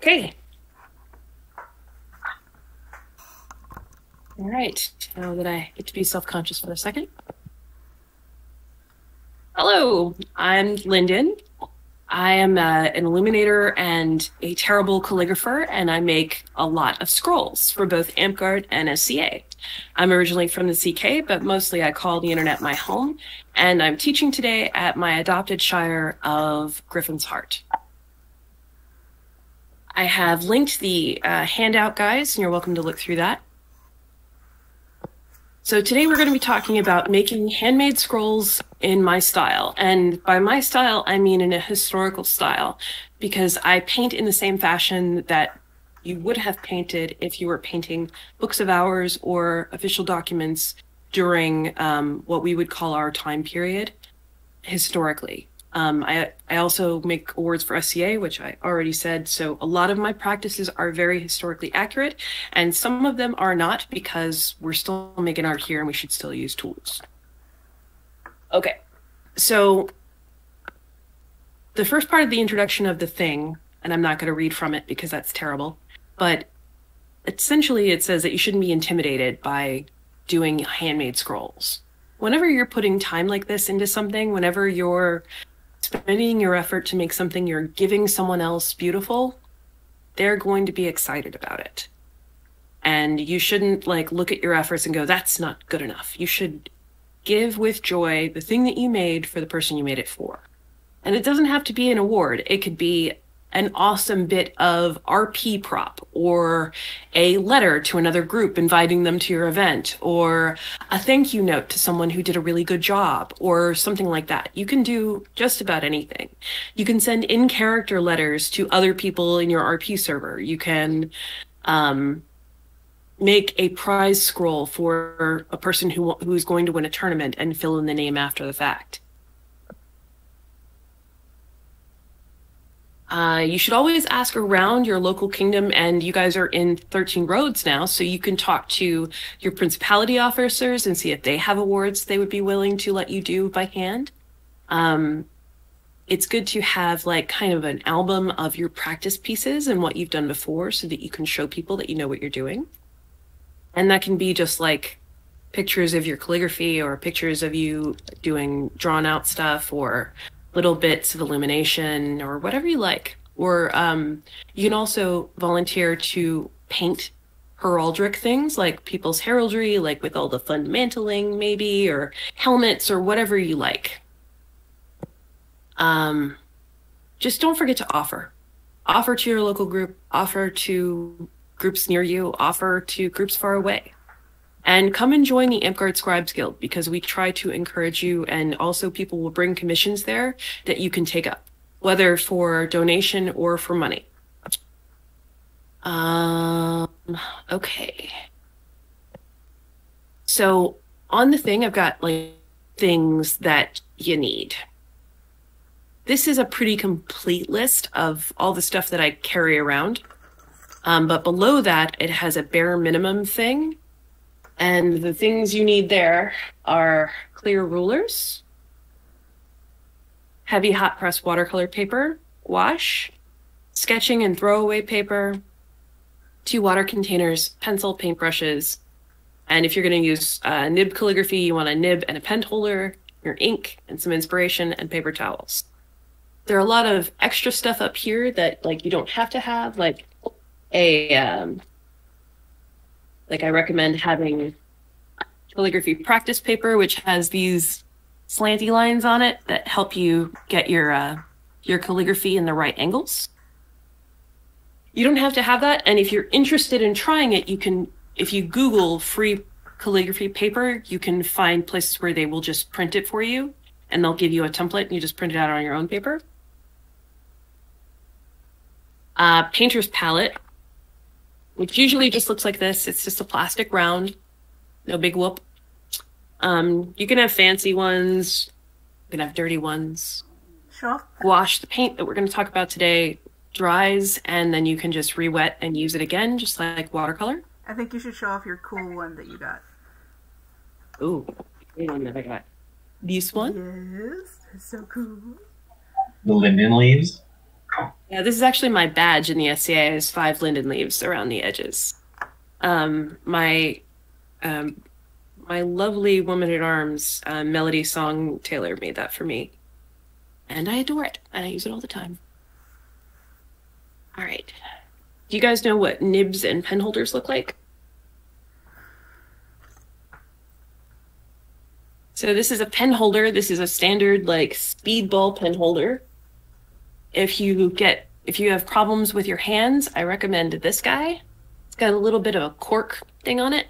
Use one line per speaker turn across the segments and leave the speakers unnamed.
Okay. All right. Now that I get to be self conscious for a second. Hello, I'm Linden. I am uh, an illuminator and a terrible calligrapher, and I make a lot of scrolls for both Amtgard and SCA. I'm originally from the CK, but mostly I call the internet my home, and I'm teaching today at my adopted shire of Griffin's Heart. I have linked the uh, handout, guys, and you're welcome to look through that. So today we're going to be talking about making handmade scrolls in my style. And by my style, I mean in a historical style, because I paint in the same fashion that you would have painted if you were painting books of hours or official documents during um, what we would call our time period historically. Um, I, I also make awards for SCA, which I already said. So a lot of my practices are very historically accurate, and some of them are not because we're still making art here and we should still use tools. Okay, so the first part of the introduction of the thing, and I'm not going to read from it because that's terrible, but essentially it says that you shouldn't be intimidated by doing handmade scrolls. Whenever you're putting time like this into something, whenever you're spending your effort to make something you're giving someone else beautiful, they're going to be excited about it. And you shouldn't like look at your efforts and go, that's not good enough. You should give with joy the thing that you made for the person you made it for. And it doesn't have to be an award. It could be an awesome bit of RP prop or a letter to another group inviting them to your event or a thank you note to someone who did a really good job or something like that. You can do just about anything. You can send in character letters to other people in your RP server. You can um, make a prize scroll for a person who who's going to win a tournament and fill in the name after the fact. Uh, you should always ask around your local kingdom, and you guys are in 13 roads now, so you can talk to your principality officers and see if they have awards they would be willing to let you do by hand. Um, it's good to have like kind of an album of your practice pieces and what you've done before so that you can show people that you know what you're doing. And that can be just like pictures of your calligraphy or pictures of you doing drawn out stuff or little bits of illumination or whatever you like. Or um, you can also volunteer to paint heraldic things like people's heraldry, like with all the fun mantling, maybe, or helmets, or whatever you like. Um, just don't forget to offer. Offer to your local group, offer to groups near you, offer to groups far away and come and join the Amtgard Scribes Guild because we try to encourage you and also people will bring commissions there that you can take up, whether for donation or for money. Um, okay. So on the thing, I've got like things that you need. This is a pretty complete list of all the stuff that I carry around. Um, but below that, it has a bare minimum thing and the things you need there are clear rulers, heavy hot press watercolor paper, gouache, sketching and throwaway paper, two water containers, pencil, paintbrushes, and if you're going to use uh, nib calligraphy, you want a nib and a pen holder, your ink, and some inspiration and paper towels. There are a lot of extra stuff up here that like you don't have to have, like a um, like I recommend having calligraphy practice paper, which has these slanty lines on it that help you get your uh, your calligraphy in the right angles. You don't have to have that, and if you're interested in trying it, you can. If you Google free calligraphy paper, you can find places where they will just print it for you, and they'll give you a template, and you just print it out on your own paper. Uh, painter's palette, which usually just looks like this. It's just a plastic round, no big whoop. Um, you can have fancy ones, you can have dirty ones.
Sure.
Gouache the paint that we're going to talk about today dries, and then you can just re-wet and use it again, just like watercolor.
I think you should show off your cool one that you got.
Ooh, one that I got. This one?
Yes, it's so cool.
The linden leaves.
Yeah, this is actually my badge in the SCA. Has five linden leaves around the edges. Um, my um, my lovely woman at arms, uh, Melody Song Taylor, made that for me, and I adore it, and I use it all the time. All right, do you guys know what nibs and pen holders look like? So this is a pen holder. This is a standard like speedball pen holder. If you get if you have problems with your hands, I recommend this guy. It's got a little bit of a cork thing on it.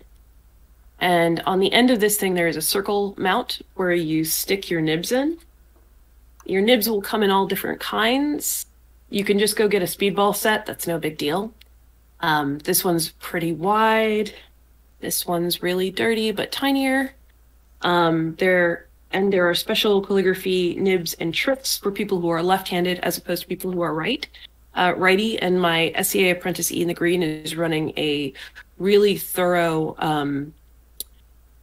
And on the end of this thing there is a circle mount where you stick your nibs in. Your nibs will come in all different kinds. You can just go get a speedball set, that's no big deal. Um, this one's pretty wide. This one's really dirty but tinier. Um, there and there are special calligraphy nibs and tricks for people who are left-handed as opposed to people who are right. Uh, righty and my SCA apprentice Ian the Green is running a really thorough um,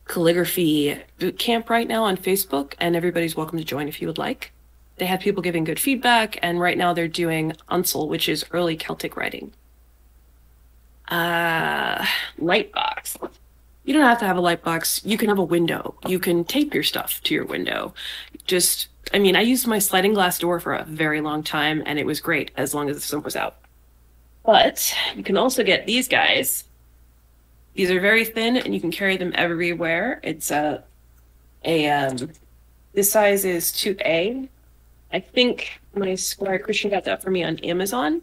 calligraphy boot camp right now on Facebook, and everybody's welcome to join if you would like. They have people giving good feedback, and right now they're doing Uncial, which is early Celtic writing. Uh, Lightbox you don't have to have a light box. You can have a window. You can tape your stuff to your window. Just, I mean, I used my sliding glass door for a very long time and it was great as long as the sun was out. But you can also get these guys. These are very thin and you can carry them everywhere. It's a, a, um, this size is 2A. I think my Squire Christian got that for me on Amazon.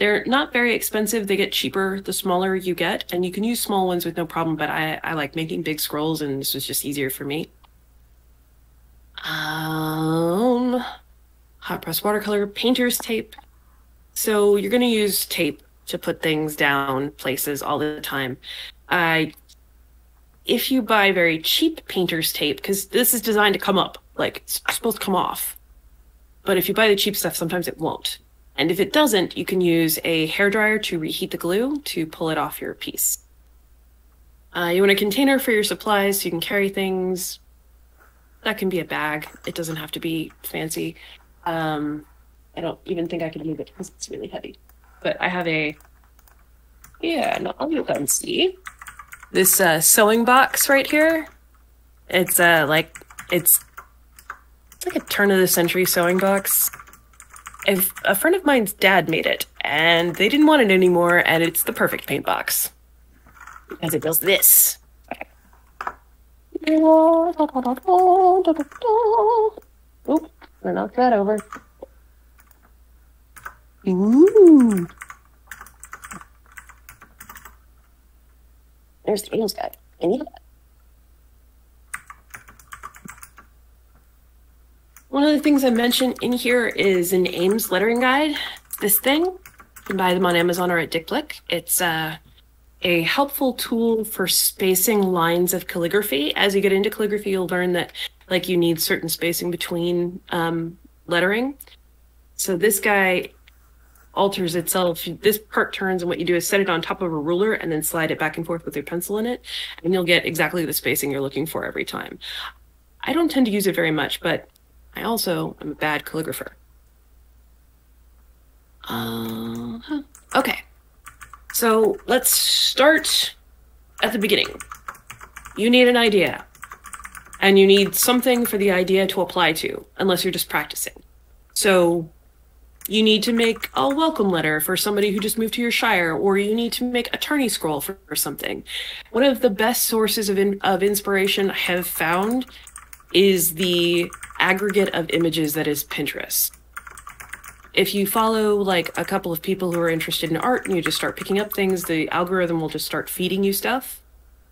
They're not very expensive. They get cheaper the smaller you get, and you can use small ones with no problem. But I, I like making big scrolls, and this was just easier for me. Um, hot press watercolor, painter's tape. So you're going to use tape to put things down places all the time. I, if you buy very cheap painter's tape, because this is designed to come up, like it's supposed to come off. But if you buy the cheap stuff, sometimes it won't. And if it doesn't, you can use a hairdryer to reheat the glue to pull it off your piece. Uh, you want a container for your supplies so you can carry things. That can be a bag. It doesn't have to be fancy. Um, I don't even think I can move it because it's really heavy. But I have a, yeah, no, I'll you can see. This uh, sewing box right here. It's uh, like, it's, it's like a turn of the century sewing box a friend of mine's dad made it, and they didn't want it anymore, and it's the perfect paint box. Because it does this. Oop, I knocked that over. Ooh. There's the Daniel's guy. I need One of the things I mentioned in here is an Ames lettering guide. This thing, you can buy them on Amazon or at Dick Blick. It's uh, a helpful tool for spacing lines of calligraphy. As you get into calligraphy, you'll learn that like you need certain spacing between um, lettering. So this guy alters itself. This part turns, and what you do is set it on top of a ruler and then slide it back and forth with your pencil in it, and you'll get exactly the spacing you're looking for every time. I don't tend to use it very much, but I also am a bad calligrapher. Uh. Okay. So let's start at the beginning. You need an idea. And you need something for the idea to apply to, unless you're just practicing. So you need to make a welcome letter for somebody who just moved to your shire, or you need to make a tourney scroll for, for something. One of the best sources of, in, of inspiration I have found is the aggregate of images that is Pinterest. If you follow like a couple of people who are interested in art and you just start picking up things, the algorithm will just start feeding you stuff.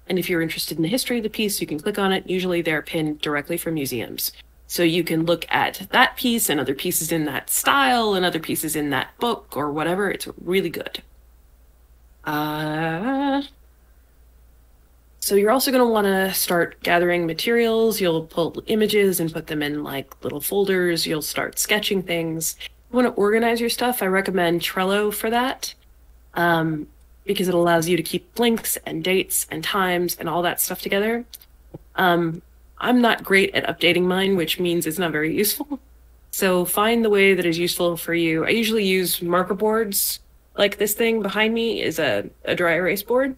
And if you're interested in the history of the piece, you can click on it. Usually they're pinned directly from museums. So you can look at that piece and other pieces in that style and other pieces in that book or whatever. It's really good. Uh, so you're also going to want to start gathering materials. You'll pull images and put them in like little folders. You'll start sketching things. You want to organize your stuff. I recommend Trello for that um, because it allows you to keep links and dates and times and all that stuff together. Um, I'm not great at updating mine, which means it's not very useful. So find the way that is useful for you. I usually use marker boards. Like this thing behind me is a, a dry erase board.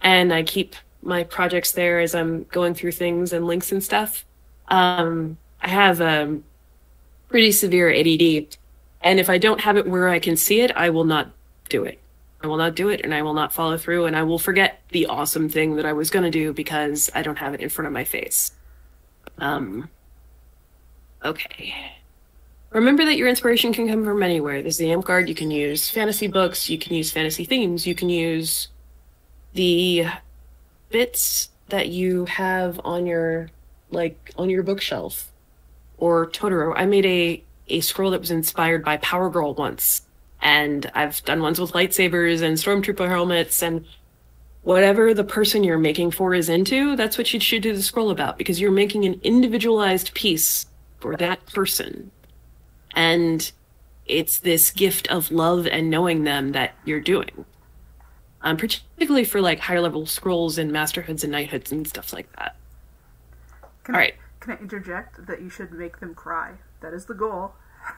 And I keep my projects there as I'm going through things and links and stuff. Um, I have um, pretty severe ADD. And if I don't have it where I can see it, I will not do it. I will not do it and I will not follow through and I will forget the awesome thing that I was going to do because I don't have it in front of my face. Um, okay. Remember that your inspiration can come from anywhere. There's the Amtgard. You can use fantasy books. You can use fantasy themes. You can use the bits that you have on your like on your bookshelf or Totoro. I made a a scroll that was inspired by Power Girl once, and I've done ones with lightsabers and stormtrooper helmets and whatever the person you're making for is into. That's what you should do the scroll about because you're making an individualized piece for that person, and it's this gift of love and knowing them that you're doing. Um, particularly for like higher level scrolls and masterhoods and knighthoods and stuff like that.
Can
All
I,
right.
Can I interject that you should make them cry? That is the goal.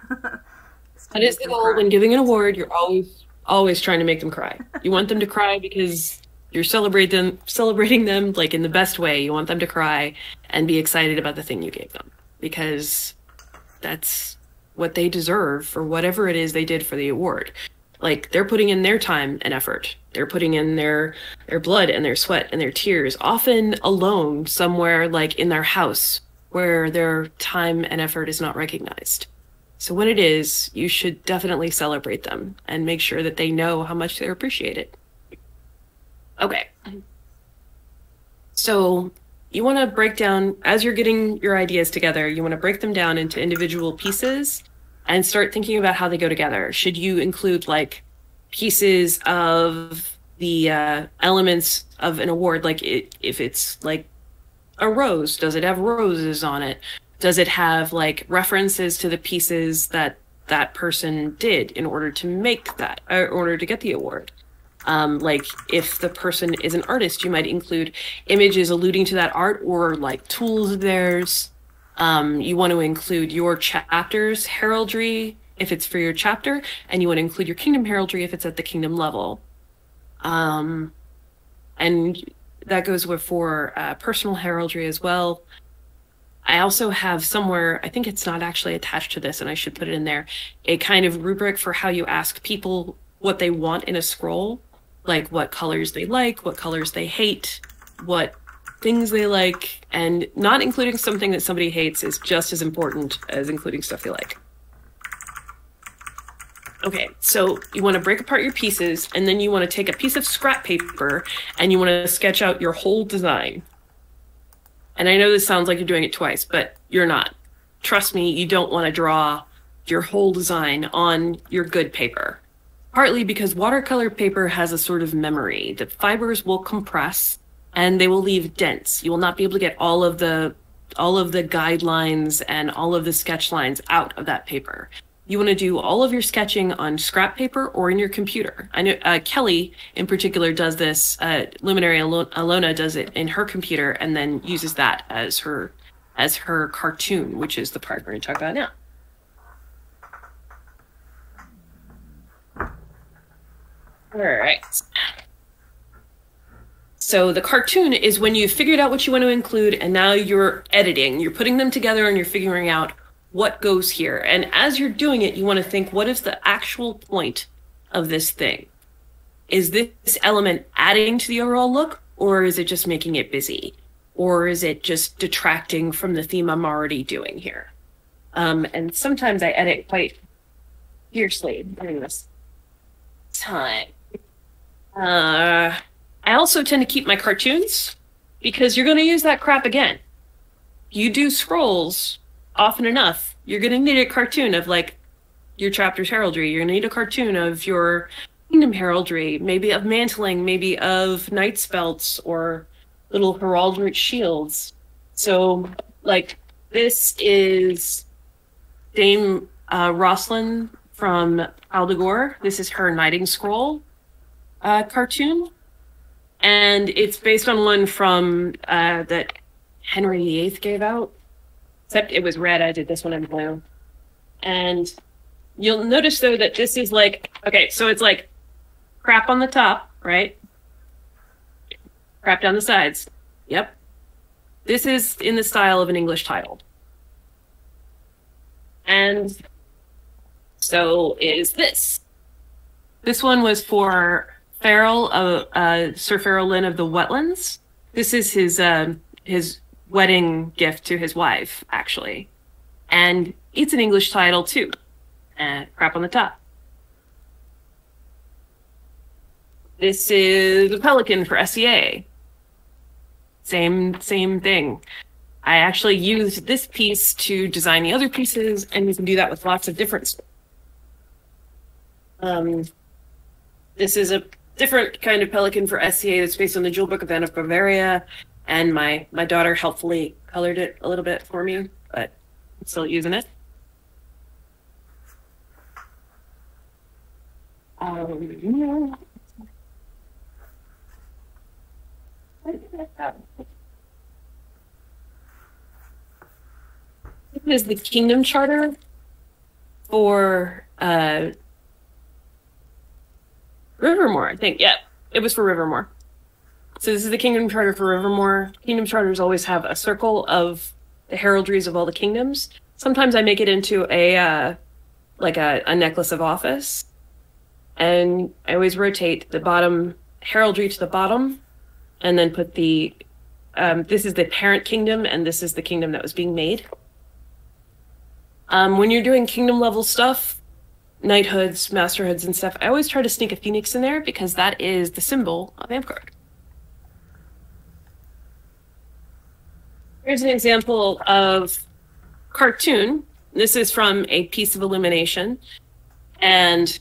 That is the goal
cry.
when giving an award. You're always always trying to make them cry. You want them to cry because you're celebrate them celebrating them like in the best way. You want them to cry and be excited about the thing you gave them because that's what they deserve for whatever it is they did for the award. Like they're putting in their time and effort. They're putting in their their blood and their sweat and their tears, often alone somewhere like in their house where their time and effort is not recognized. So when it is, you should definitely celebrate them and make sure that they know how much they're appreciated. Okay. So you want to break down as you're getting your ideas together, you want to break them down into individual pieces and start thinking about how they go together. Should you include like pieces of the uh, elements of an award? Like it, if it's like a rose does it have roses on it? Does it have like references to the pieces that that person did in order to make that or in order to get the award? Um, like if the person is an artist you might include images alluding to that art or like tools of theirs um, you want to include your chapter's heraldry if it's for your chapter and you want to include your kingdom heraldry if it's at the kingdom level um, and that goes with for uh, personal heraldry as well. I also have somewhere, I think it's not actually attached to this, and I should put it in there, a kind of rubric for how you ask people what they want in a scroll, like what colors they like, what colors they hate, what things they like, and not including something that somebody hates is just as important as including stuff they like. Okay, so you want to break apart your pieces, and then you want to take a piece of scrap paper and you want to sketch out your whole design. And I know this sounds like you're doing it twice, but you're not. Trust me, you don't want to draw your whole design on your good paper. Partly because watercolor paper has a sort of memory. The fibers will compress and they will leave dents. You will not be able to get all of the all of the guidelines and all of the sketch lines out of that paper you want to do all of your sketching on scrap paper or in your computer. I know uh, Kelly in particular does this. Uh, Luminary Alo- Alona does it in her computer and then uses that as her as her cartoon, which is the part we're going to talk about now. All right. So the cartoon is when you've figured out what you want to include and now you're editing. You're putting them together and you're figuring out what goes here. And as you're doing it, you want to think what is the actual point of this thing? Is this element adding to the overall look, or is it just making it busy? Or is it just detracting from the theme I'm already doing here? Um, and sometimes I edit quite fiercely during this time. Uh, I also tend to keep my cartoons because you're going to use that crap again. You do scrolls often enough, you're going to need a cartoon of like your chapter's heraldry. You're going to need a cartoon of your kingdom heraldry, maybe of mantling, maybe of knight's belts or little heraldric shields. So, like, this is Dame uh, Roslyn from Aldegor. This is her Knighting Scroll uh, cartoon. And it's based on one from uh, that Henry VIII gave out. Except it was red. I did this one in blue. And you'll notice though that this is like okay, so it's like crap on the top, right? Crap down the sides. Yep. This is in the style of an English title. And so is this. This one was for Farrell, uh, uh, Sir Farrell Lynn of the Wetlands. This is his uh, his wedding gift to his wife, actually, and it's an English title too. Uh, crap on the top. This is a pelican for SCA. Same same thing. I actually used this piece to design the other pieces, and you can do that with lots of different. Um, this is a different kind of pelican for SCA that's based on the Jewel Book of Anne of Bavaria, and my my daughter helpfully colored it a little bit for me, but I'm still using it. Um, This is the Kingdom Charter for uh, Rivermoor, I think. Yeah, it was for Rivermoor. So this is the Kingdom Charter for Rivermoor. Kingdom Charters always have a circle of the heraldries of all the kingdoms. Sometimes I make it into a uh, like a, a necklace of office, and I always rotate the bottom heraldry to the bottom, and then put the um, this is the parent kingdom, and this is the kingdom that was being made. Um, when you're doing kingdom level stuff, knighthoods, masterhoods, and stuff, I always try to sneak a phoenix in there because that is the symbol of Amtgard. Here's an example of cartoon. This is from a piece of illumination, and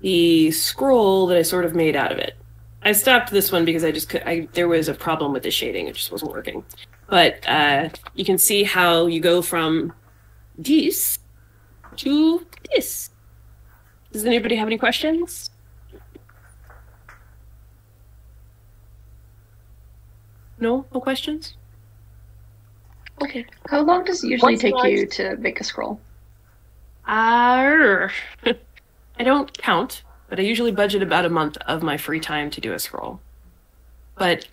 the scroll that I sort of made out of it. I stopped this one because I just could, I there was a problem with the shading; it just wasn't working. But uh, you can see how you go from this to this. Does anybody have any questions? No? No questions? Okay.
How long does it usually
What's
take you to make a scroll?
Uh, I don't count, but I usually budget about a month of my free time to do a scroll. But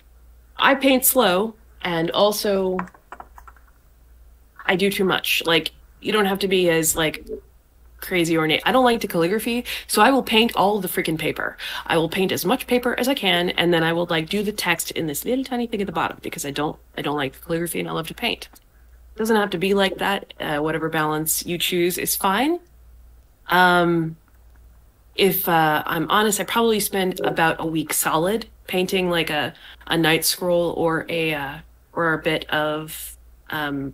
I paint slow, and also I do too much. Like you don't have to be as like crazy ornate. I don't like the calligraphy, so I will paint all the freaking paper. I will paint as much paper as I can, and then I will like do the text in this little tiny thing at the bottom because I don't I don't like the calligraphy and I love to paint. It doesn't have to be like that. Uh, whatever balance you choose is fine. Um, if uh, I'm honest, I probably spend about a week solid painting like a a night scroll or a uh, or a bit of um,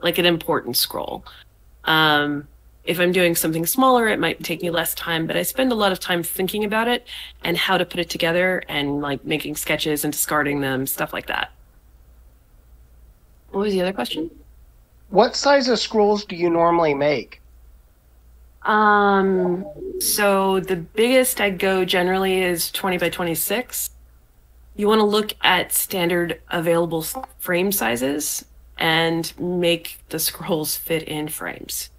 like an important scroll. Um, if I'm doing something smaller, it might take me less time, but I spend a lot of time thinking about it and how to put it together and like making sketches and discarding them, stuff like that. What was the other question?
What size of scrolls do you normally make?
Um, so the biggest I go generally is 20 by 26. You want to look at standard available frame sizes and make the scrolls fit in frames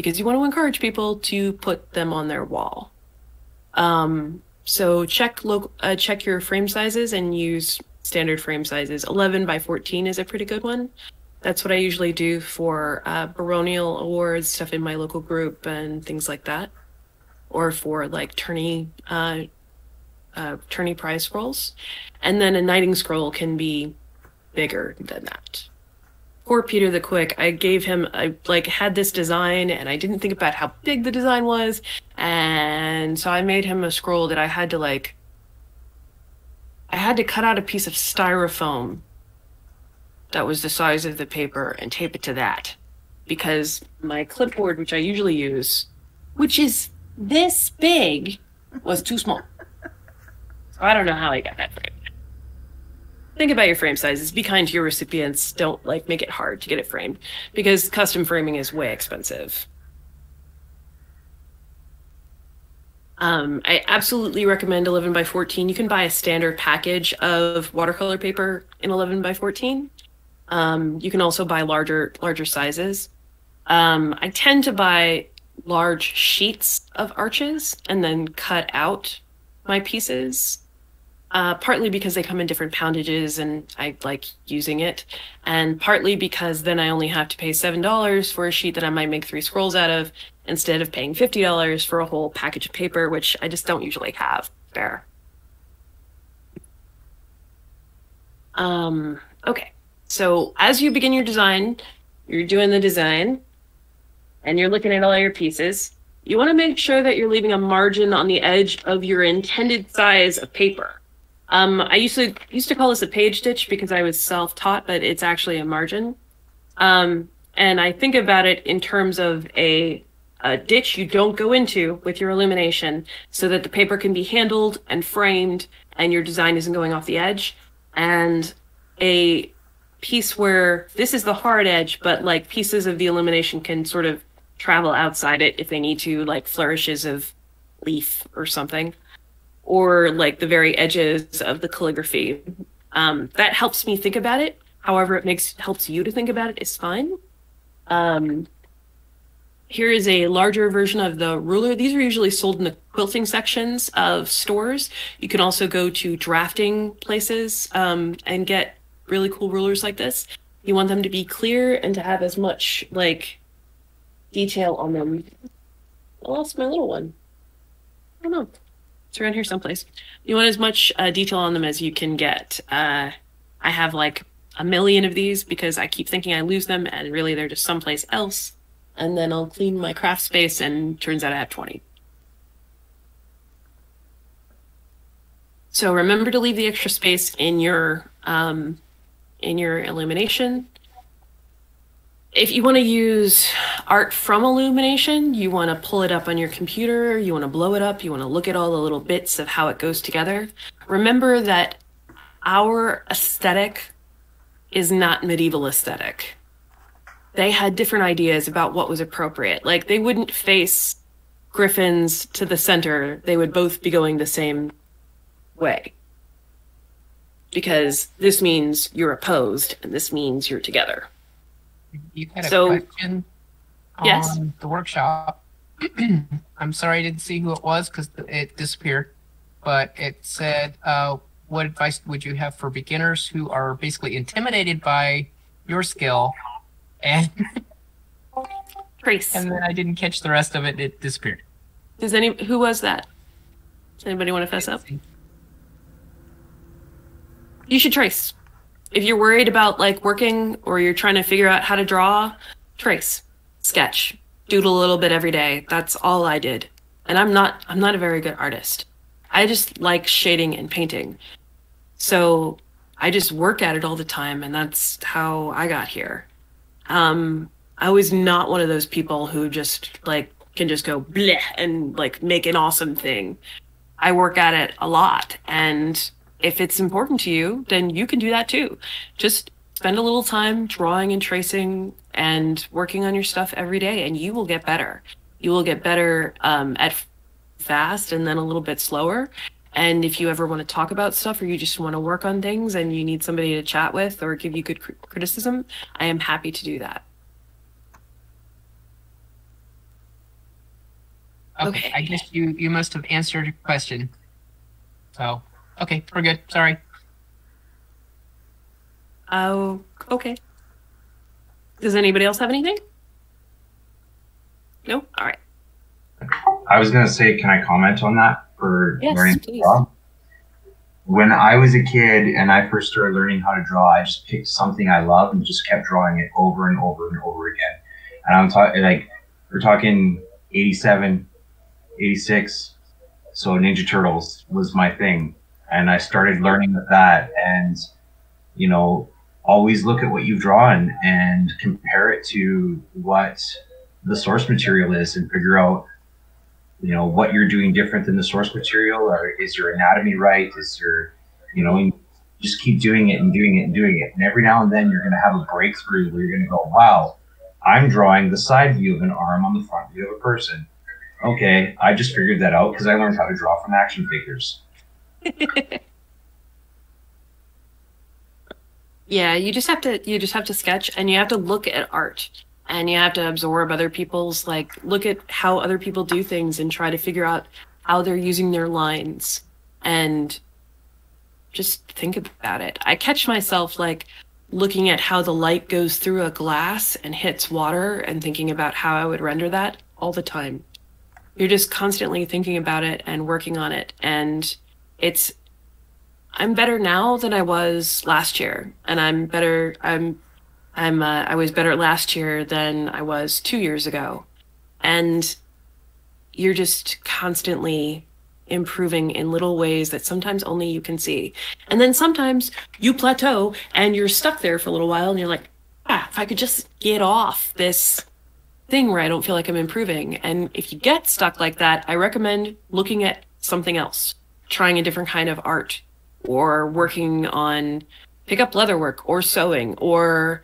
because you want to encourage people to put them on their wall. Um, so check local, uh, check your frame sizes and use standard frame sizes. 11 by 14 is a pretty good one. That's what I usually do for uh, baronial awards, stuff in my local group, and things like that, or for like tourney, uh, uh, tourney prize scrolls. And then a knighting scroll can be bigger than that. For Peter the Quick, I gave him I like had this design, and I didn't think about how big the design was, and so I made him a scroll that I had to like. I had to cut out a piece of styrofoam that was the size of the paper and tape it to that. Because my clipboard which i usually use which is this big was too small. So i don't know how i got that framed think about your frame sizes be kind to your recipients don't like make it hard to get it framed because custom framing is way expensive Um, I absolutely recommend 11 by 14. You can buy a standard package of watercolor paper in 11 by 14. Um, you can also buy larger larger sizes. Um, I tend to buy large sheets of arches and then cut out my pieces. Uh, partly because they come in different poundages and I like using it, and partly because then I only have to pay seven dollars for a sheet that I might make three scrolls out of instead of paying fifty dollars for a whole package of paper, which I just don't usually have there. Um, okay, so as you begin your design, you're doing the design, and you're looking at all your pieces. You want to make sure that you're leaving a margin on the edge of your intended size of paper. Um, I used to used to call this a page ditch because I was self-taught, but it's actually a margin. Um, and I think about it in terms of a, a ditch you don't go into with your illumination, so that the paper can be handled and framed, and your design isn't going off the edge. And a piece where this is the hard edge, but like pieces of the illumination can sort of travel outside it if they need to, like flourishes of leaf or something, or like the very edges of the calligraphy. Um, that helps me think about it. However, it makes helps you to think about it is fine. Um, here is a larger version of the ruler. These are usually sold in the quilting sections of stores. You can also go to drafting places um, and get really cool rulers like this. You want them to be clear and to have as much like detail on them. I lost my little one. I don't know. It's around here someplace. You want as much uh, detail on them as you can get. Uh, I have like a million of these because I keep thinking I lose them, and really they're just someplace else. And then I'll clean my craft space, and turns out I have 20. So remember to leave the extra space in your um, in your illumination. If you want to use art from illumination, you want to pull it up on your computer, you want to blow it up, you want to look at all the little bits of how it goes together. Remember that our aesthetic is not medieval aesthetic. They had different ideas about what was appropriate. Like they wouldn't face griffins to the center, they would both be going the same way because this means you're opposed and this means you're together.
You had a
So-
question on
Yes.
the workshop. I'm sorry I didn't see who it was because it disappeared, but it said, uh, "What advice would you have for beginners who are basically intimidated by your skill?" And
Trace.
and then I didn't catch the rest of it. It disappeared.
Does any who was that? Does anybody want to fess up? You should trace. If you're worried about like working or you're trying to figure out how to draw, trace, sketch, doodle a little bit every day. That's all I did. And I'm not I'm not a very good artist. I just like shading and painting. So I just work at it all the time and that's how I got here. Um I was not one of those people who just like can just go bleh and like make an awesome thing. I work at it a lot and if it's important to you, then you can do that too. Just spend a little time drawing and tracing and working on your stuff every day, and you will get better. You will get better um, at fast and then a little bit slower. And if you ever want to talk about stuff or you just want to work on things and you need somebody to chat with or give you good cr- criticism, I am happy to do that.
Okay,
Okay.
I guess you you must have answered your question. So okay, we're good. Sorry.
Oh, okay. Does anybody else have anything? No? All right.
I was gonna say, can I comment on that for
Yes,
learning to
please.
draw? When I was a kid and I first started learning how to draw, I just picked something I loved and just kept drawing it over and over and over again. And I'm talking like we're talking 87, 86. So Ninja Turtles was my thing, and I started learning with that. And you know, always look at what you've drawn and compare it to what the source material is, and figure out you know what you're doing different than the source material. Or is your anatomy right? Is your you know just keep doing it and doing it and doing it. And every now and then you're going to have a breakthrough where you're going to go wow i'm drawing the side view of an arm on the front view of a person. Okay i just figured that out because i learned how to draw from action figures
Yeah, you just have to you just have to sketch and you have to look at art. and you have to absorb other people's like look at how other people do things and try to figure out how they're using their lines and just think about it. I catch myself like looking at how the light goes through a glass and hits water and thinking about how I would render that all the time. You're just constantly thinking about it and working on it and it's I'm better now than I was last year and I'm better I'm I'm uh, I was better last year than I was 2 years ago. And you're just constantly improving in little ways that sometimes only you can see. And then sometimes you plateau and you're stuck there for a little while and you're like, ah, if I could just get off this thing where I don't feel like I'm improving. And if you get stuck like that, I recommend looking at something else, trying a different kind of art or working on pick up leatherwork or sewing or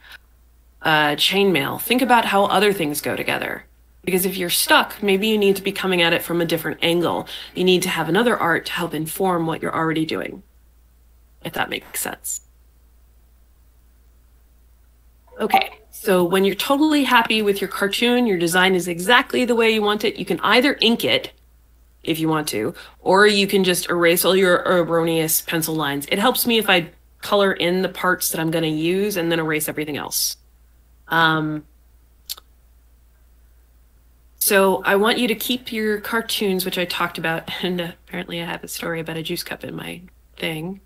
uh, chainmail. Think about how other things go together. Because if you're stuck, maybe you need to be coming at it from a different angle. You need to have another art to help inform what you're already doing. If that makes sense. Okay, so when you're totally happy with your cartoon, your design is exactly the way you want it, you can either ink it if you want to, or you can just erase all your erroneous pencil lines. It helps me if I color in the parts that I'm going to use and then erase everything else. Um, so I want you to keep your cartoons, which I talked about, and apparently I have a story about a juice cup in my thing.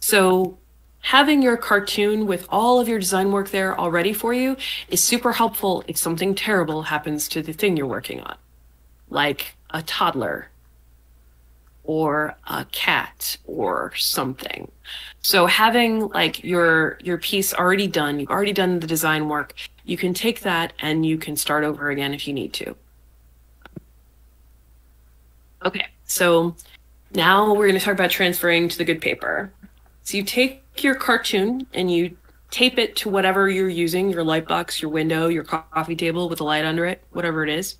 So having your cartoon with all of your design work there already for you is super helpful if something terrible happens to the thing you're working on, like a toddler or a cat or something. So having like your your piece already done, you've already done the design work, you can take that and you can start over again if you need to. Okay, so now we're going to talk about transferring to the good paper. So you take your cartoon and you tape it to whatever you're using your light box, your window, your coffee table with a light under it, whatever it is.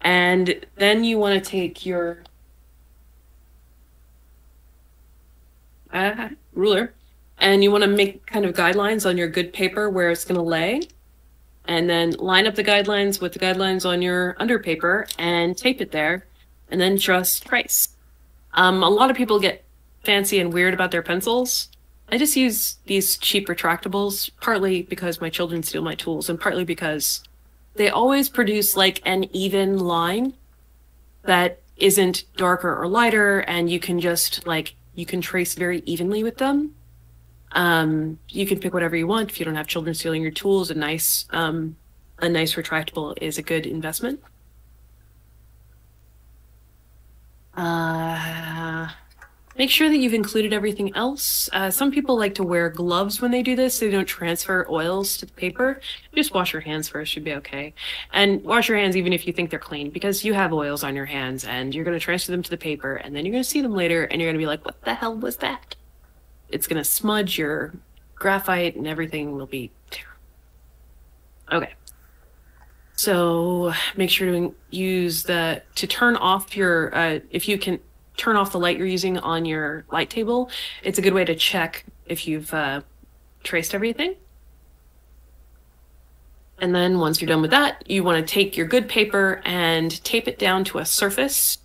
And then you want to take your uh, ruler and you want to make kind of guidelines on your good paper where it's going to lay. And then line up the guidelines with the guidelines on your under paper and tape it there and then just trace. Um, a lot of people get fancy and weird about their pencils. I just use these cheap retractables, partly because my children steal my tools, and partly because they always produce like an even line that isn't darker or lighter, and you can just like you can trace very evenly with them. Um, you can pick whatever you want if you don't have children stealing your tools. A nice um, a nice retractable is a good investment. Uh, make sure that you've included everything else. Uh, some people like to wear gloves when they do this so they don't transfer oils to the paper. Just wash your hands first, should be okay. And wash your hands even if you think they're clean because you have oils on your hands and you're going to transfer them to the paper and then you're going to see them later and you're going to be like, what the hell was that? It's going to smudge your graphite and everything will be terrible. Okay. So make sure to use the to turn off your uh, if you can turn off the light you're using on your light table. It's a good way to check if you've uh, traced everything. And then once you're done with that, you want to take your good paper and tape it down to a surface,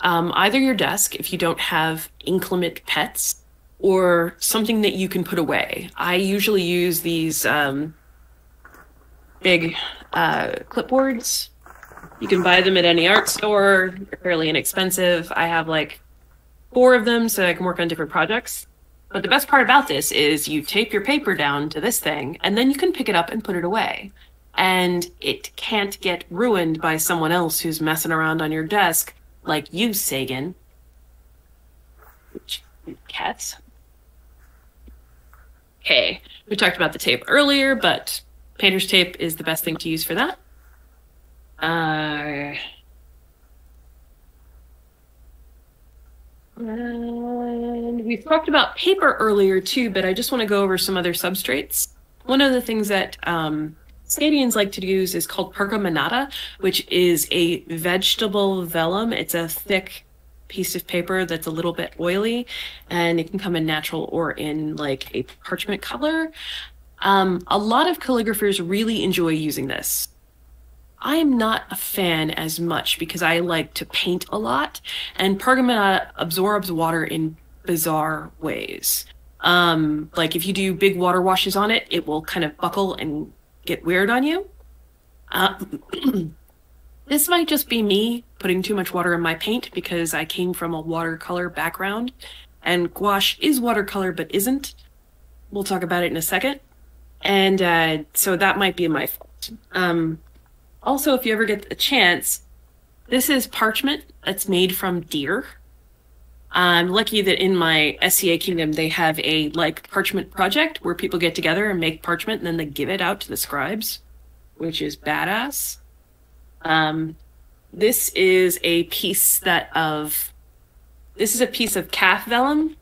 um, either your desk if you don't have inclement pets, or something that you can put away. I usually use these um, big uh, clipboards. You can buy them at any art store. They're fairly inexpensive. I have like four of them so I can work on different projects. But the best part about this is you tape your paper down to this thing and then you can pick it up and put it away. And it can't get ruined by someone else who's messing around on your desk like you, Sagan. Cats. Okay, we talked about the tape earlier, but painter's tape is the best thing to use for that. Uh, and we've talked about paper earlier too, but I just want to go over some other substrates. One of the things that um, Scadians like to use is called pergamenata, which is a vegetable vellum. It's a thick piece of paper that's a little bit oily, and it can come in natural or in like a parchment color. Um, a lot of calligraphers really enjoy using this. I'm not a fan as much because I like to paint a lot, and Pergamena absorbs water in bizarre ways. Um, like if you do big water washes on it, it will kind of buckle and get weird on you. Uh, this might just be me putting too much water in my paint because I came from a watercolor background, and gouache is watercolor but isn't. We'll talk about it in a second. And uh, so that might be my fault. Um, also, if you ever get a chance, this is parchment that's made from deer. I'm lucky that in my SCA kingdom they have a like parchment project where people get together and make parchment and then they give it out to the scribes, which is badass. Um, this is a piece that of this is a piece of calf vellum.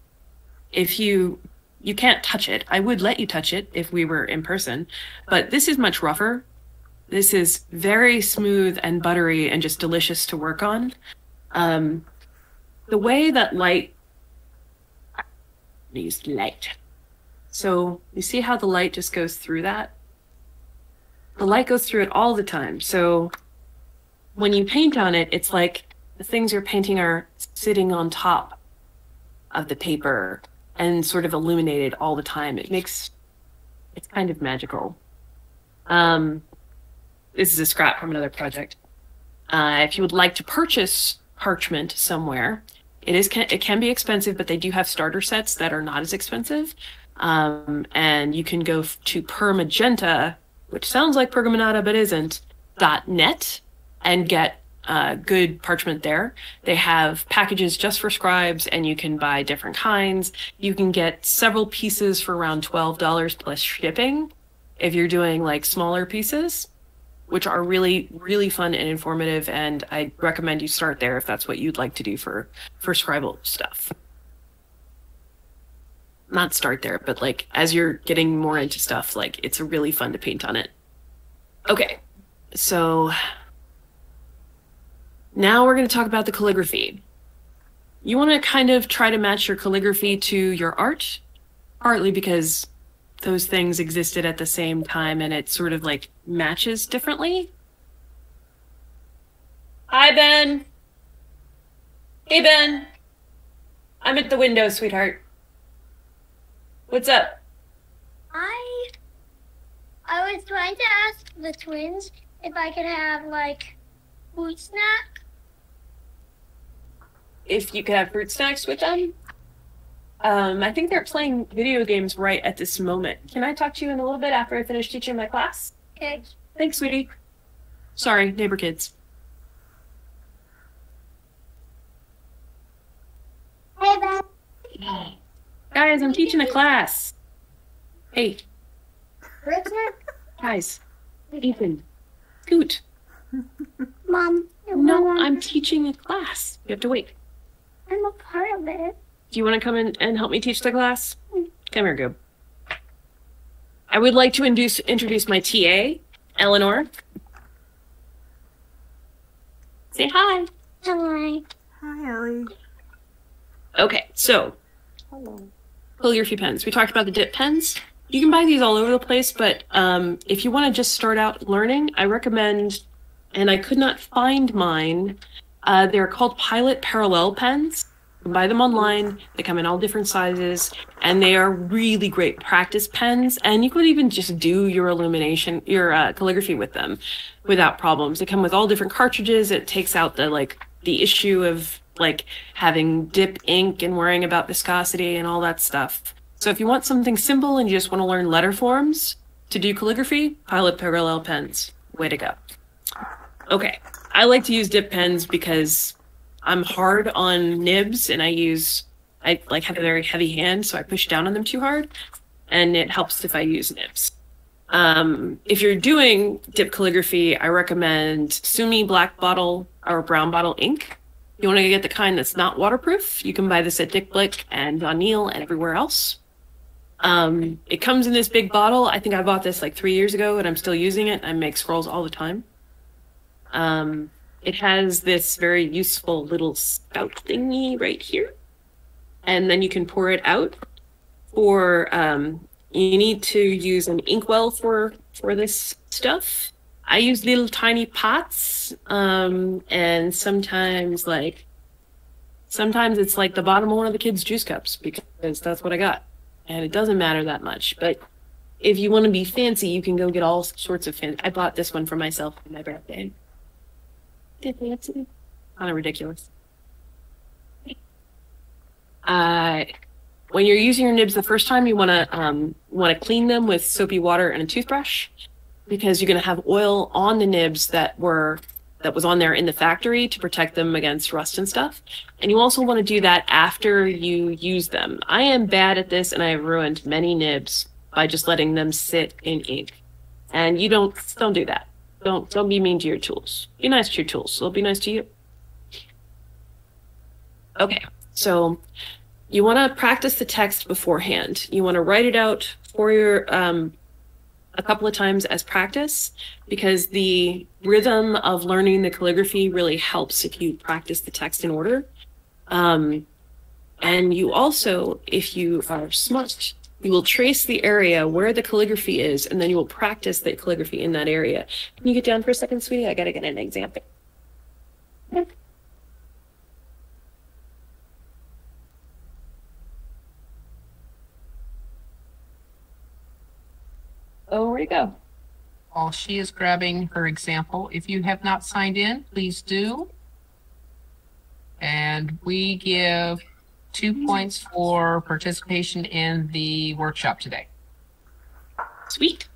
If you you can't touch it, I would let you touch it if we were in person, but this is much rougher. This is very smooth and buttery and just delicious to work on. Um, the way that light use light. So you see how the light just goes through that? The light goes through it all the time. So when you paint on it, it's like the things you're painting are sitting on top of the paper and sort of illuminated all the time. It makes it's kind of magical. Um, this is a scrap from another project. Uh, if you would like to purchase parchment somewhere, it is it can be expensive, but they do have starter sets that are not as expensive. Um, and you can go to Pergamena, which sounds like Pergamenata but isn't. dot net and get uh, good parchment there. They have packages just for scribes, and you can buy different kinds. You can get several pieces for around twelve dollars plus shipping if you're doing like smaller pieces which are really really fun and informative and i recommend you start there if that's what you'd like to do for for scribal stuff. Not start there but like as you're getting more into stuff like it's really fun to paint on it. Okay so now we're going to talk about the calligraphy. You want to kind of try to match your calligraphy to your art partly because those things existed at the same time and it sort of like matches differently. Hi, Ben. Hey, Ben. I'm at the window, sweetheart. What's up?
I I was trying to ask the twins if I could have like fruit snack.
If you could have fruit snacks with them? Um, I think they're playing video games right at this moment. Can I talk to you in a little bit after I finish teaching my class?
Okay.
Thanks, sweetie. Sorry, neighbor kids.
Hey, Ben.
Guys, I'm teaching a class. Hey,
snack?
guys. Ethan. Scoot.
Mom.
No, I'm teaching a class. You have to wait.
I'm a part of it.
Do you want to come in and help me teach the class? Come here, Goob. I would like to induce, introduce my TA, Eleanor. Say hi.
Hi.
Hi, Ellie.
Okay, so
Hello.
calligraphy pens. We talked about the dip pens. You can buy these all over the place, but um, if you want to just start out learning, I recommend, and I could not find mine. Uh, they're called Pilot Parallel pens. Can buy them online. They come in all different sizes, and they are really great practice pens. And you could even just do your illumination, your uh, calligraphy with them, without problems. They come with all different cartridges. It takes out the like the issue of like having dip ink and worrying about viscosity and all that stuff. So if you want something simple and you just want to learn letter forms to do calligraphy, Pilot Parallel pens. Way to go. Okay. I like to use dip pens because I'm hard on nibs and I use I like have a very heavy hand, so I push down on them too hard, and it helps if I use nibs. Um, if you're doing dip calligraphy, I recommend Sumi Black Bottle or Brown Bottle ink. You want to get the kind that's not waterproof. You can buy this at Dick Blick and John Neal and everywhere else. Um, it comes in this big bottle. I think I bought this like three years ago, and I'm still using it. I make scrolls all the time. Um, it has this very useful little spout thingy right here, and then you can pour it out for um, you need to use an inkwell for for this stuff. I use little tiny pots, um, and sometimes like sometimes it's like the bottom of one of the kids' juice cups because that's what I got, and it doesn't matter that much. But if you want to be fancy, you can go get all sorts of fancy. I bought this one for myself for my birthday. Kind of ridiculous. Uh, when you're using your nibs the first time, you want to um, want to clean them with soapy water and a toothbrush because you're going to have oil on the nibs that were that was on there in the factory to protect them against rust and stuff. And you also want to do that after you use them. I am bad at this and I have ruined many nibs by just letting them sit in ink. And you don't don't do that. Don't don't be mean to your tools. Be nice to your tools. They'll be nice to you. Okay. So you want to practice the text beforehand. You want to write it out for your um, a couple of times as practice because the rhythm of learning the calligraphy really helps if you practice the text in order. Um, and you also, if you are smart, you will trace the area where the calligraphy is, and then you will practice the calligraphy in that area. Can you get down for a second, sweetie? I gotta get an example. Oh, where'd it go?
While she is grabbing her example, if you have not signed in, please do. And we give two points for participation in the workshop today.
Sweet.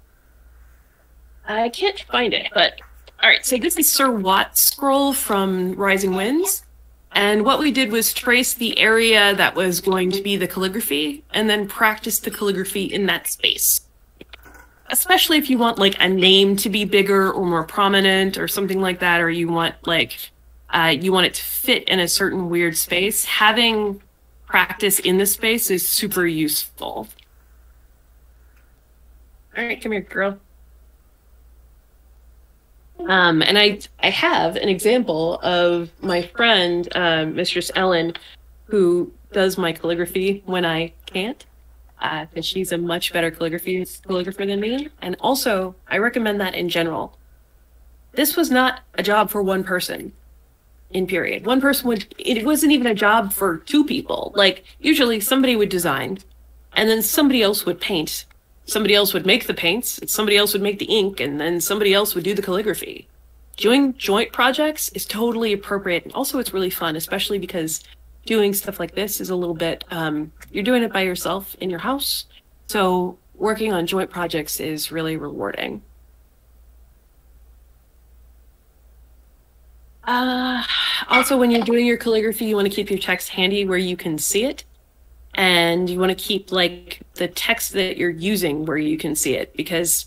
I can't find it, but all right. So this is Sir Watt's scroll from Rising Winds. And what we did was trace the area that was going to be the calligraphy and then practice the calligraphy in that space. Especially if you want like a name to be bigger or more prominent or something like that, or you want like uh, you want it to fit in a certain weird space, having practice in the space is super useful. All right, come here, girl. Um, and I I have an example of my friend, uh, Mistress Ellen, who does my calligraphy when I can't, uh, she's a much better calligraphy calligrapher than me. And also, I recommend that in general. This was not a job for one person in period. One person would, it wasn't even a job for two people. Like, usually somebody would design, and then somebody else would paint. Somebody else would make the paints, somebody else would make the ink, and then somebody else would do the calligraphy. Doing joint projects is totally appropriate. And also, it's really fun, especially because doing stuff like this is a little bit, um, you're doing it by yourself in your house. So, working on joint projects is really rewarding. Uh, also, when you're doing your calligraphy, you want to keep your text handy where you can see it. And you want to keep like the text that you're using where you can see it because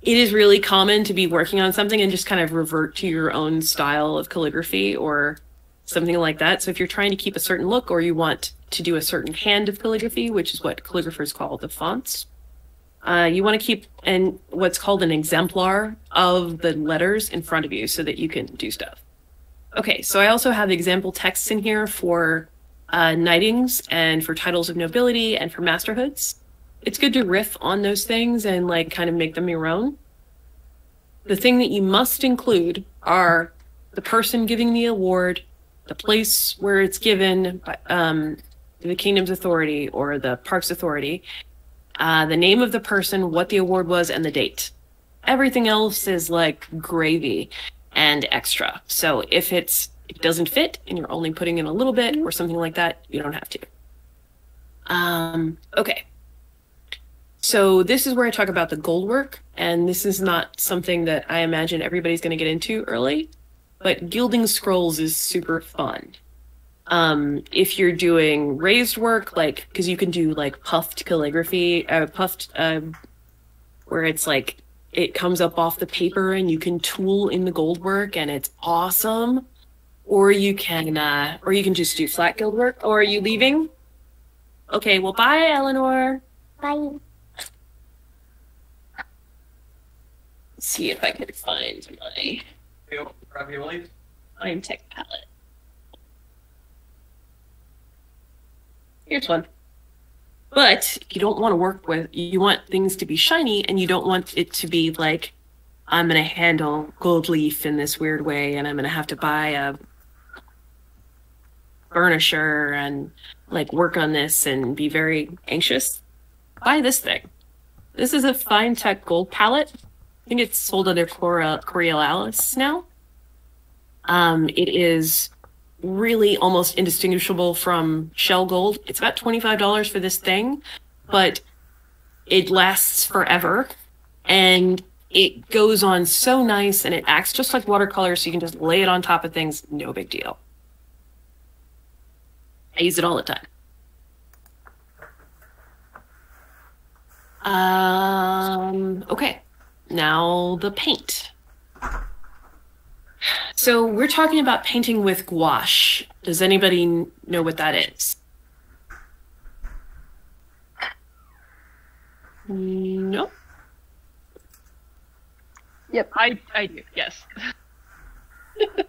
it is really common to be working on something and just kind of revert to your own style of calligraphy or something like that. So if you're trying to keep a certain look or you want to do a certain hand of calligraphy, which is what calligraphers call the fonts, uh, you want to keep an what's called an exemplar of the letters in front of you so that you can do stuff. Okay, so I also have example texts in here for uh, knightings and for titles of nobility and for masterhoods. It's good to riff on those things and like kind of make them your own. The thing that you must include are the person giving the award, the place where it's given, um, the kingdom's authority or the park's authority, uh, the name of the person, what the award was, and the date. Everything else is like gravy and extra. So if it's it doesn't fit and you're only putting in a little bit or something like that, you don't have to. Um, okay. So this is where I talk about the gold work, and this is not something that I imagine everybody's going to get into early, but gilding scrolls is super fun um if you're doing raised work like because you can do like puffed calligraphy uh puffed um where it's like it comes up off the paper and you can tool in the gold work and it's awesome. Or you can uh or you can just do flat gild work. Or are you leaving? Okay well bye eleanor.
Bye.
Let's see if i can find my Finetec palette Here's one. But you don't want to work with, you want things to be shiny and you don't want it to be like, I'm going to handle gold leaf in this weird way and I'm going to have to buy a burnisher and like work on this and be very anxious. Buy this thing. This is a Finetec gold palette. I think it's sold under Cora Coriolis now. Um, it is really almost indistinguishable from shell gold. It's about $25 for this thing, but it lasts forever and it goes on so nice and it acts just like watercolor so you can just lay it on top of things, no big deal. I use it all the time. Um, okay, now the paint. So we're talking about painting with gouache. Does anybody know what that is? No.
Yep, I I do. Yes.
okay.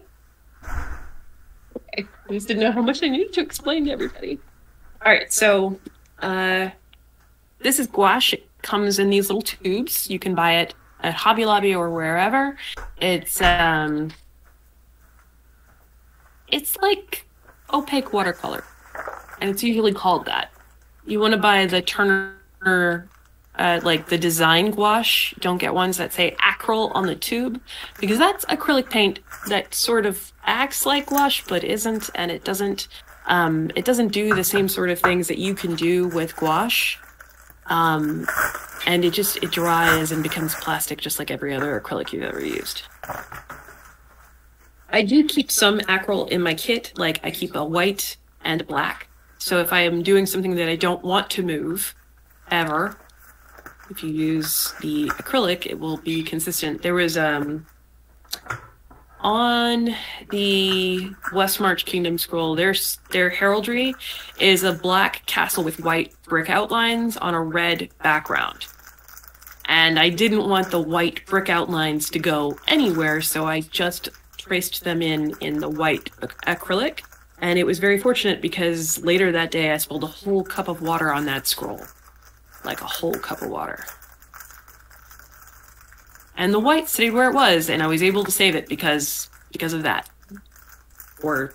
I just didn't know how much I needed to explain to everybody. All right, so uh, this is gouache. It comes in these little tubes. You can buy it at Hobby Lobby or wherever. It's um, it's like opaque watercolor, and it's usually called that. You want to buy the Turner, uh, like the design gouache. Don't get ones that say acryl on the tube, because that's acrylic paint that sort of acts like gouache but isn't, and it doesn't. Um, it doesn't do the same sort of things that you can do with gouache. Um, and it just it dries and becomes plastic just like every other acrylic you've ever used. I do keep some acryl in my kit, like I keep a white and black. So if I am doing something that I don't want to move ever, if you use the acrylic, it will be consistent. There was um on the West March Kingdom scroll, their their heraldry is a black castle with white brick outlines on a red background. And I didn't want the white brick outlines to go anywhere, so I just traced them in in the white acrylic. And it was very fortunate because later that day I spilled a whole cup of water on that scroll. Like a whole cup of water. And the white stayed where it was, and I was able to save it because because of that. Or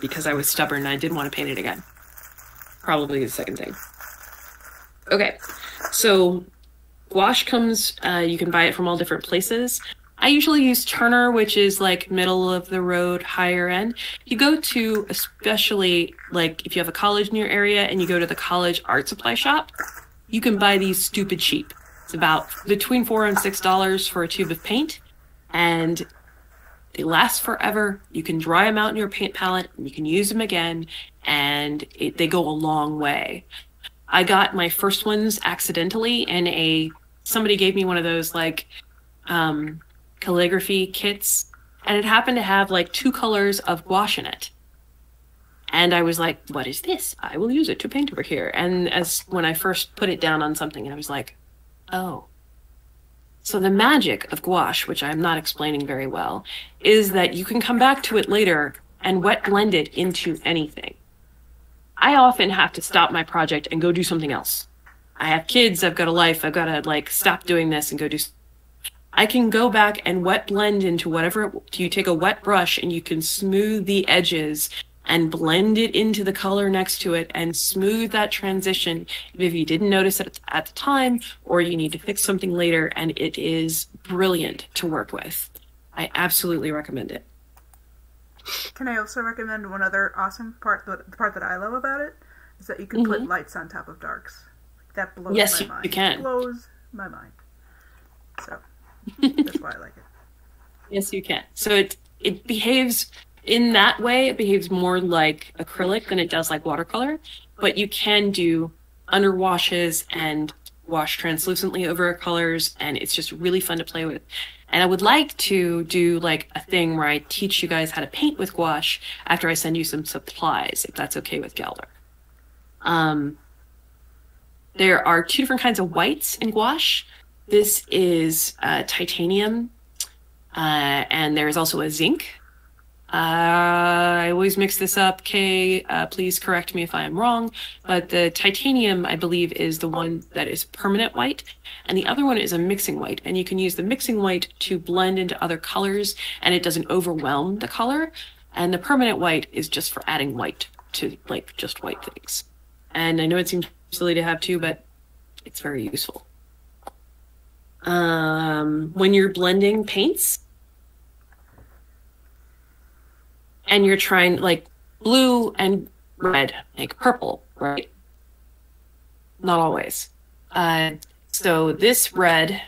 because I was stubborn and I didn't want to paint it again. Probably the second thing. Okay, so gouache comes, uh, you can buy it from all different places. I usually use Turner, which is like middle of the road, higher end. You go to, especially like if you have a college in your area and you go to the college art supply shop, you can buy these stupid cheap. It's about between four and six dollars for a tube of paint, and they last forever. You can dry them out in your paint palette, and you can use them again, and it, they go a long way. I got my first ones accidentally in a somebody gave me one of those like um, calligraphy kits, and it happened to have like two colors of gouache in it. And I was like, "What is this? I will use it to paint over here." And as when I first put it down on something, and I was like, "Oh." So the magic of gouache, which I'm not explaining very well, is that you can come back to it later and wet blend it into anything. I often have to stop my project and go do something else. I have kids, I've got a life, I've got to like stop doing this and go do. I can go back and wet blend into whatever. You take a wet brush and you can smooth the edges and blend it into the color next to it and smooth that transition if you didn't notice it at the time or you need to fix something later. And it is brilliant to work with. I absolutely recommend it.
Can I also recommend one other awesome part? The part that I love about it is that you can put
Mhm.
lights on top of darks. That blows
Yes,
my mind.
you can.
Blows my mind. So that's why I like it.
Yes, you can. So it it behaves in that way. It behaves more like acrylic than it does like watercolor. But you can do underwashes and wash translucently over colors, and it's just really fun to play with. And I would like to do like a thing where I teach you guys how to paint with gouache after I send you some supplies, if that's okay with Gelder. Um, there are two different kinds of whites in gouache. This is uh, titanium uh, and there's also a zinc. I always mix this up. Kay, uh, please correct me if I am wrong. But the titanium, I believe, is the one that is permanent white, and the other one is a mixing white. And you can use the mixing white to blend into other colors, and it doesn't overwhelm the color. And the permanent white is just for adding white to like just white things. And I know it seems silly to have two, but it's very useful. Um, when you're blending paints, and you're trying like blue and red make purple, right? Not always. Uh, so this red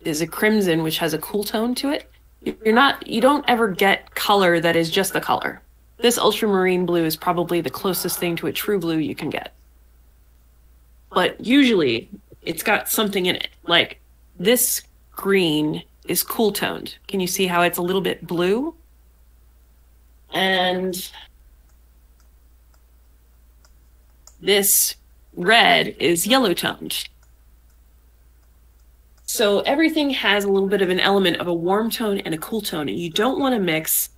is a crimson, which has a cool tone to it. You're not, you don't ever get color that is just the color. This ultramarine blue is probably the closest thing to a true blue you can get. But usually it's got something in it. Like this green is cool toned. Can you see how it's a little bit blue? And this red is yellow toned. So everything has a little bit of an element of a warm tone and a cool tone, and you don't want to mix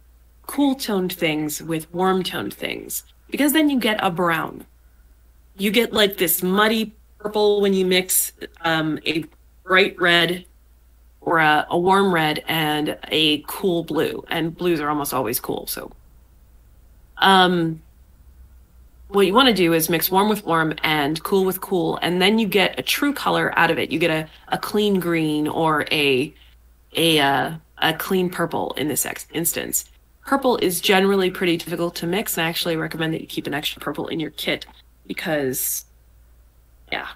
cool toned things with warm toned things because then you get a brown. You get like this muddy purple when you mix um, a bright red or a, a warm red and a cool blue, and blues are almost always cool. So um, what you want to do is mix warm with warm and cool with cool, and then you get a true color out of it. You get a, a clean green or a a uh, a clean purple in this ex- instance. Purple is generally pretty difficult to mix, and I actually recommend that you keep an extra purple in your kit because, yeah.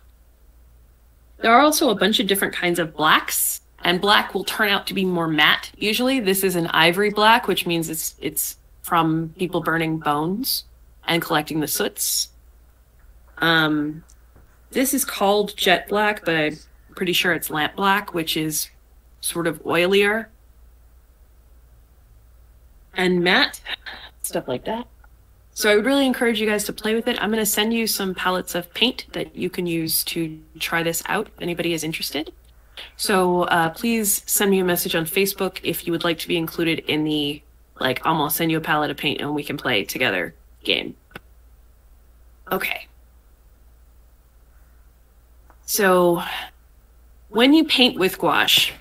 There are also a bunch of different kinds of blacks, and black will turn out to be more matte. Usually, this is an ivory black, which means it's it's from people burning bones and collecting the soots. Um, this is called jet black, but I'm pretty sure it's lamp black, which is sort of oilier and matte, stuff like that. So I would really encourage you guys to play with it. I'm going to send you some palettes of paint that you can use to try this out if anybody is interested. So uh, please send me a message on Facebook if you would like to be included in the like I'm gonna send you a palette of paint and we can play together game. Okay. So when you paint with gouache,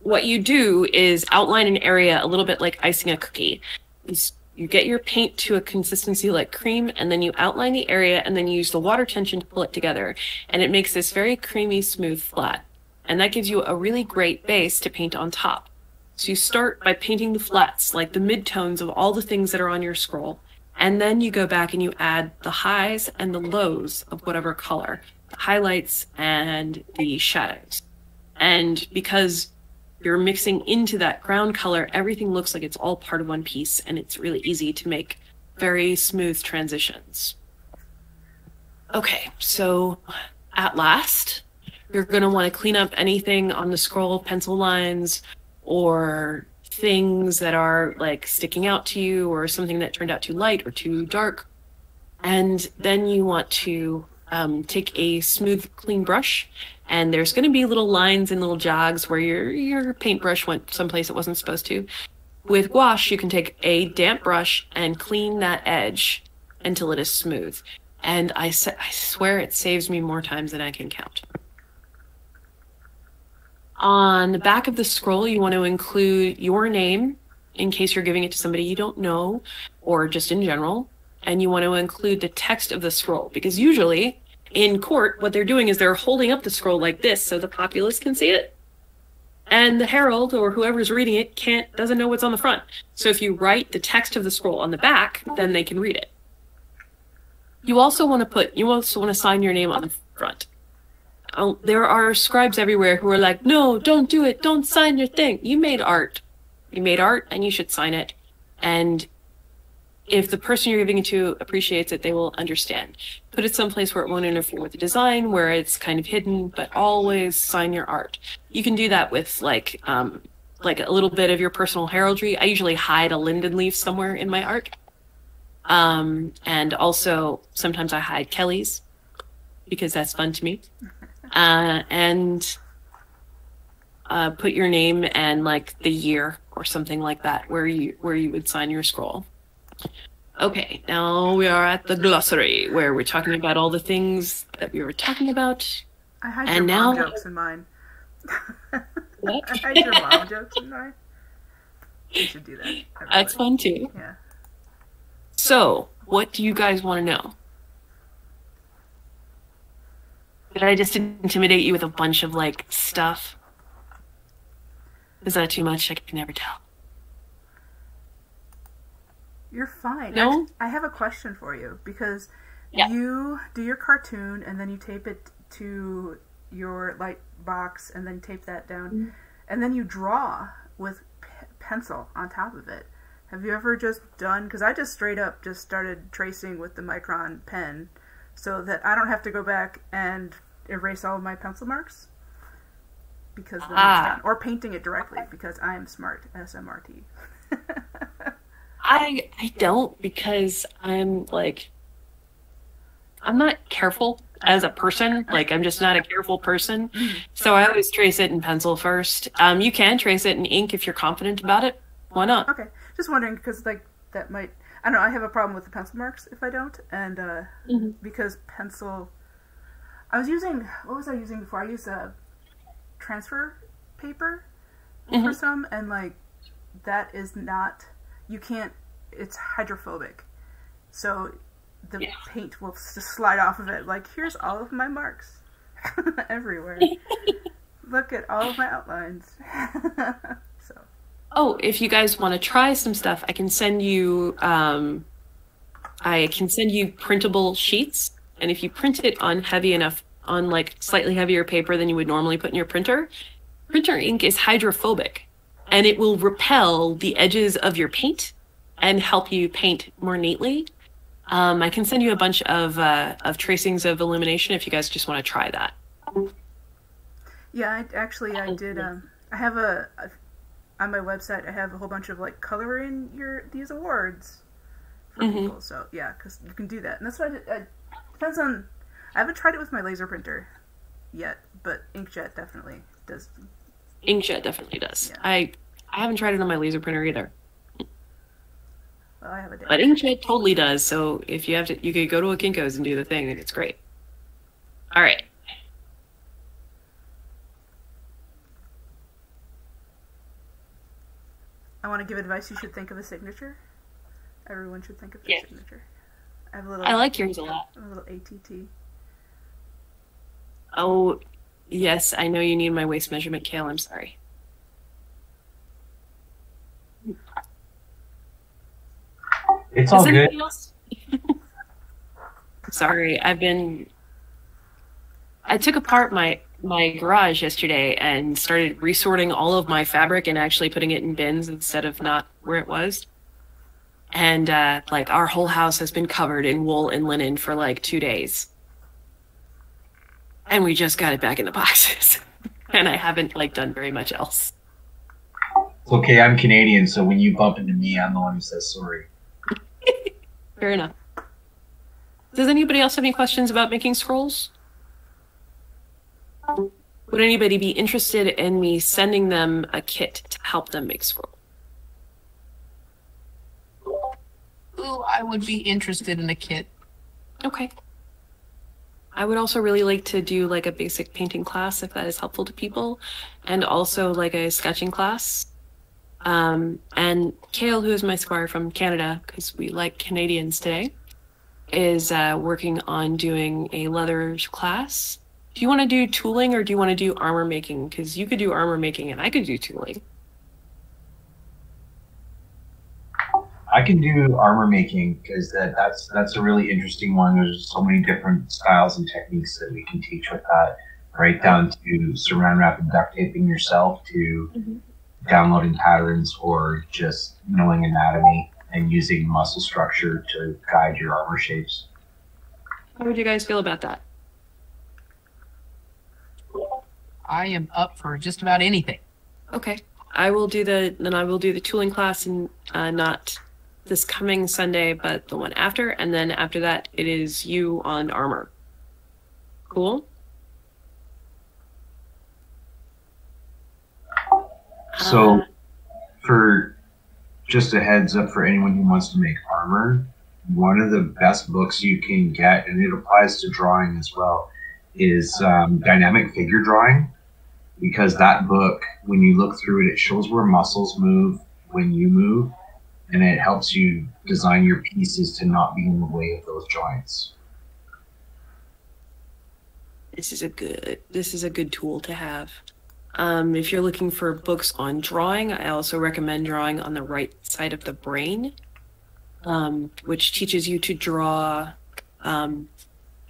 what you do is outline an area a little bit like icing a cookie. Get your paint to a consistency like cream, and then you outline the area, and then you use the water tension to pull it together. And it makes this very creamy, smooth flat. And that gives you a really great base to paint on top. So you start by painting the flats, like the midtones of all the things that are on your scroll. And then you go back and you add the highs and the lows of whatever color, the highlights and the shadows. And because you're mixing into that ground color, everything looks like it's all part of one piece and it's really easy to make very smooth transitions. Okay, so at last, you're going to want to clean up anything on the scroll, pencil lines, or things that are like sticking out to you or something that turned out too light or too dark. And then you want to um, take a smooth, clean brush, and there's going to be little lines and little jogs where your your paintbrush went someplace it wasn't supposed to. With gouache, you can take a damp brush and clean that edge until it is smooth. And I, I swear it saves me more times than I can count. On the back of the scroll, you want to include your name in case you're giving it to somebody you don't know or just in general. And you want to include the text of the scroll because usually in court, what they're doing is they're holding up the scroll like this so the populace can see it. And the herald or whoever's reading it can't doesn't know what's on the front. So if you write the text of the scroll on the back, then they can read it. You also want to put you also want to sign your name on the front oh, there are scribes everywhere who are like, no, don't do it. Don't sign your thing. You made art. You made art and you should sign it. And if the person you're giving it to appreciates it, they will understand. Put it someplace where it won't interfere with the design, where it's kind of hidden, but always sign your art. You can do that with like, um, like a little bit of your personal heraldry. I usually hide a linden leaf somewhere in my art. Um, and also sometimes I hide Kelly's because that's fun to me. Uh, and uh, put your name and like the year or something like that where you where you would sign your scroll. Okay, now we are at the glossary where we're talking about all the things that we were talking about.
I had
And
your mom
now-
jokes in mind.
What?
I had your mom jokes in mind. You should do that.
That's fun too.
Yeah.
So, what do you guys want to know? Did I just intimidate you with a bunch of like stuff? Is that too much? I can never tell.
You're fine.
No?
I have a question for you because
Yeah.
you do your cartoon and then you tape it to your light box and then tape that down
Mm-hmm.
and then you draw with p- pencil on top of it. Have you ever just done because I just straight up just started tracing with the micron pen so that I don't have to go back and erase all of my pencil marks because
Ah.
or painting it directly because I am smart SMRT.
I I don't because I'm like I'm not careful as a person. Like I'm just not a careful person. So I always trace it in pencil first. Um, you can trace it in ink if you're confident about it. Why not?
Okay, just wondering because like that might I don't know I have a problem with the pencil marks if I don't and uh,
Mhm.
because pencil I was using what was I using before I used a transfer paper for
Mhm.
some and like that is not you can't it's hydrophobic. So the
Yeah.
paint will just slide off of it. Like here's all of my marks everywhere. Look at all of my outlines. So.
Oh, if you guys want to try some stuff, I can send you. Um, I can send you printable sheets, and if you print it on heavy enough, on like slightly heavier paper than you would normally put in your printer, printer ink is hydrophobic, and it will repel the edges of your paint and help you paint more neatly. Um, I can send you a bunch of uh, of tracings of illumination if you guys just want to try that.
Yeah, I, actually, I did. Um, I have a, a on my website. I have a whole bunch of like color in your these awards for
Mhm.
people. So yeah, because you can do that, and that's what I did. It depends on. I haven't tried it with my laser printer yet, but inkjet definitely does.
Inkjet definitely does.
Yeah.
I I haven't tried it on my laser printer either.
Well, I have a.
But Inkjet totally does. So if you have to, you could go to a Kinko's and do the thing, and it's great. All right.
I want to give advice. You should think of a signature. Everyone should think of their
Yeah.
signature. I have a little.
I like yours a lot.
a little ATT.
Oh, yes, I know you need my waist measurement, Kale. I'm sorry.
It's all good.
sorry, I've been. I took apart my my garage yesterday and started resorting all of my fabric and actually putting it in bins instead of not where it was. And uh, like our whole house has been covered in wool and linen for like two days. And we just got it back in the boxes. and I haven't like done very much else.
It's okay. I'm Canadian, so when you bump into me, I'm the one who says sorry.
Fair enough. Does anybody else have any questions about making scrolls? Would anybody be interested in me sending them a kit to help them make scrolls?
Ooh, I would be interested in a kit.
Okay. I would also really like to do like a basic painting class if that is helpful to people, and also like a sketching class. Um, and Kale, who is my squire from Canada, because we like Canadians today, is uh, working on doing a leather class. Do you want to do tooling or do you want to do armor making? Because you could do armor making and I could do tooling.
I can do armor making because that, that's that's a really interesting one. There's so many different styles and techniques that we can teach with that, right down to saran wrap and duct taping yourself to
Mhm.
downloading patterns or just knowing anatomy and using muscle structure to guide your armor shapes.
How would you guys feel about that?
I am up for just about anything.
Okay. I will do the then I will do the tooling class and uh, not this coming Sunday, but the one after, and then after that it is you on armor. Cool.
So,
Uh,
for just a heads up for anyone who wants to make armor, one of the best books you can get, and it applies to drawing as well, is um, Dynamic Figure Drawing. Because that book, when you look through it, it shows where muscles move when you move, and it helps you design your pieces to not be in the way of those joints.
this is a good this is a good tool to have. Um, if you're looking for books on drawing, I also recommend drawing on the right side of the brain, um, which teaches you to draw um,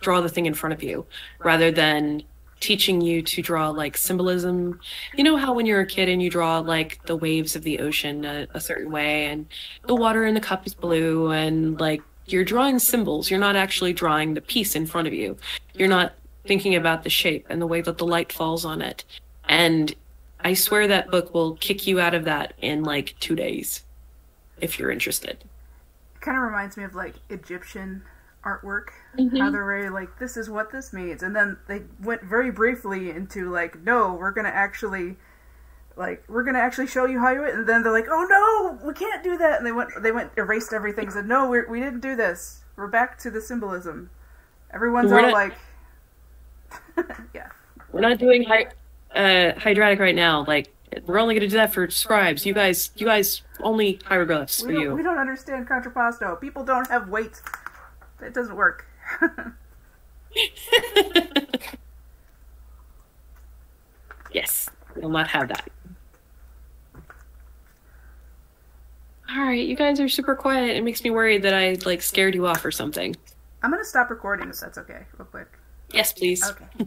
draw the thing in front of you rather than teaching you to draw like symbolism. You know how when you're a kid and you draw like the waves of the ocean a, a certain way and the water in the cup is blue and like you're drawing symbols. You're not actually drawing the piece in front of you. You're not thinking about the shape and the way that the light falls on it. And I swear that book will kick you out of that in like two days if you're interested.
Kind of reminds me of like Egyptian artwork.
Mhm.
How they're very like, this is what this means, and then they went very briefly into like, no, we're gonna actually, like, we're gonna actually show you how you. It. And then they're like, oh no, we can't do that, and they went, they went, erased everything, said, no, we're, we didn't do this. We're back to the symbolism. Everyone's
We're
all
not-
like, yeah.
We're not doing hy- uh, hieratic right now. Like we're only gonna do that for scribes. You guys, you guys only hieroglyphs for
We don't, we don't understand contrapposto. People don't have weight. It doesn't work.
yes, we'll not have that. All right, you guys are super quiet. It makes me worried that I like scared you off or something.
I'm gonna stop recording if that's okay, real quick.
Yes, please.
Okay.